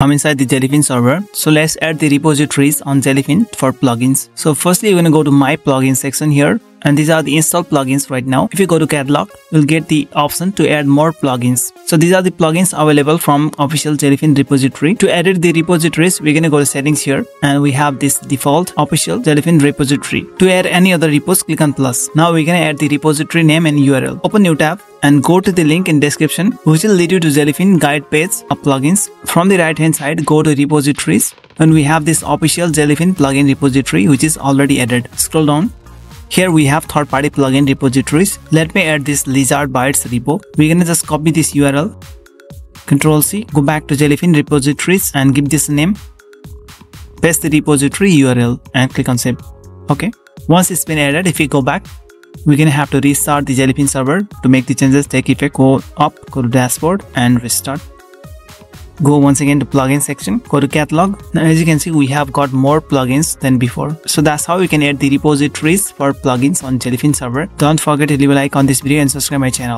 I'm inside the Jellyfin server. So let's add the repositories on Jellyfin for plugins. So firstly, you're going to go to my plugin section here and these are the install plugins right now. If you go to catalog, you'll get the option to add more plugins. So these are the plugins available from official Jellyfin repository. To edit the repositories, we're gonna go to settings here and we have this default official Jellyfin repository. To add any other repos, click on plus. Now we're gonna add the repository name and URL. Open new tab and go to the link in description which will lead you to Jellyfin guide page of plugins. From the right hand side, go to repositories and we have this official Jellyfin plugin repository which is already added. Scroll down here we have third-party plugin repositories. Let me add this Lizard Bytes repo. We're gonna just copy this URL. Control C, go back to Jellyfin repositories and give this name. Paste the repository URL and click on save. Okay. Once it's been added, if we go back, we're gonna have to restart the Jellyfin server to make the changes take effect. Go up, go to dashboard and restart go once again to plugin section go to catalog. Now as you can see we have got more plugins than before. So that's how you can add the repositories for plugins on jellyfin server. Don't forget to leave a like on this video and subscribe my channel